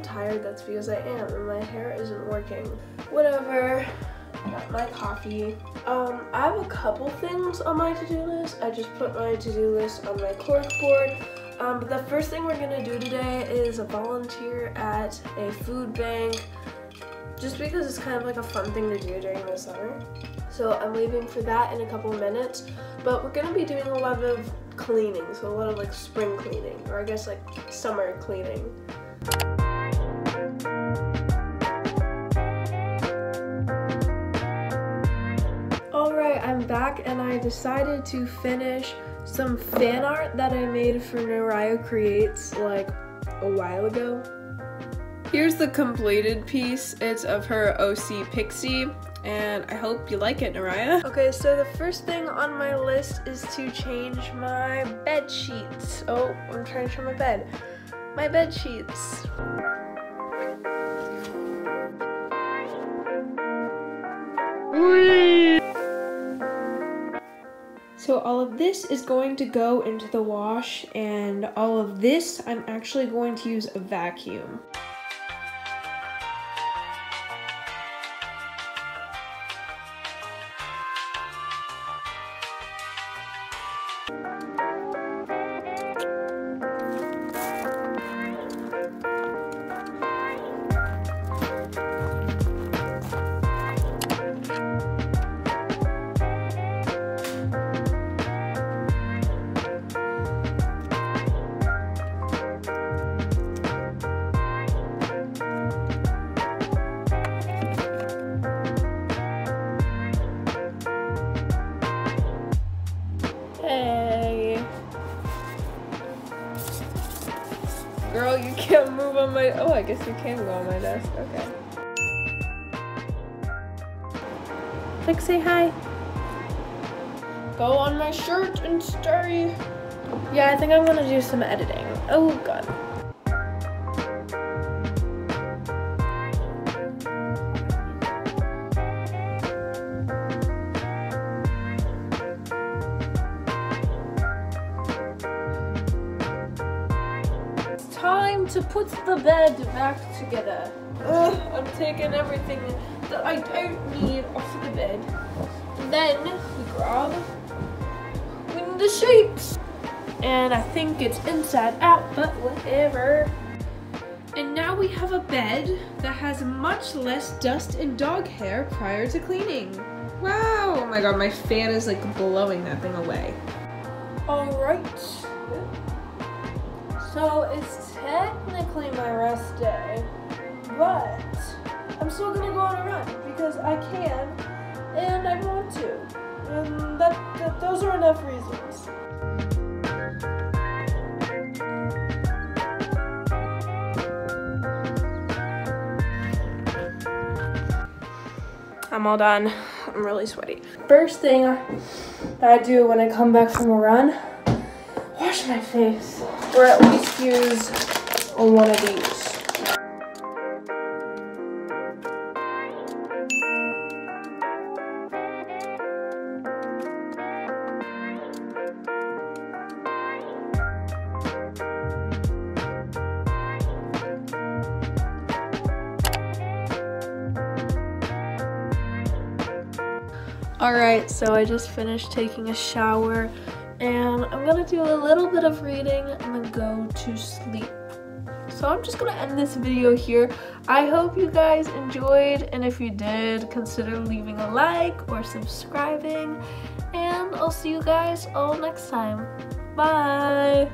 tired, that's because I am, and my hair isn't working. Whatever. Got my coffee. Um, I have a couple things on my to-do list. I just put my to-do list on my cork board. Um, but the first thing we're gonna do today is volunteer at a food bank just because it's kind of like a fun thing to do during the summer. So I'm leaving for that in a couple minutes, but we're gonna be doing a lot of cleaning, so a lot of like spring cleaning, or I guess like summer cleaning. Back and I decided to finish some fan art that I made for Naraya Creates like a while ago. Here's the completed piece. It's of her OC Pixie and I hope you like it, Naraya. Okay, so the first thing on my list is to change my bed sheets. Oh, I'm trying to show my bed. My bed sheets. So all of this is going to go into the wash and all of this I'm actually going to use a vacuum. Girl, you can't move on my, oh, I guess you can go on my desk, okay. Like, say hi. Go on my shirt and stay. Yeah, I think I'm gonna do some editing. Oh, God. Time to put the bed back together. Ugh, I'm taking everything that I don't need off the bed. Then we grab the sheets. And I think it's inside out, but whatever. And now we have a bed that has much less dust and dog hair prior to cleaning. Wow, oh my god, my fan is like blowing that thing away. All right. So it's technically my rest day, but I'm still gonna go on a run because I can and I want to. And that, that those are enough reasons. I'm all done. I'm really sweaty. First thing that I do when I come back from a run, my face. Or at least use one of these. Alright, so I just finished taking a shower and I'm gonna do a little bit of reading and then go to sleep. So I'm just gonna end this video here. I hope you guys enjoyed and if you did, consider leaving a like or subscribing and I'll see you guys all next time. Bye!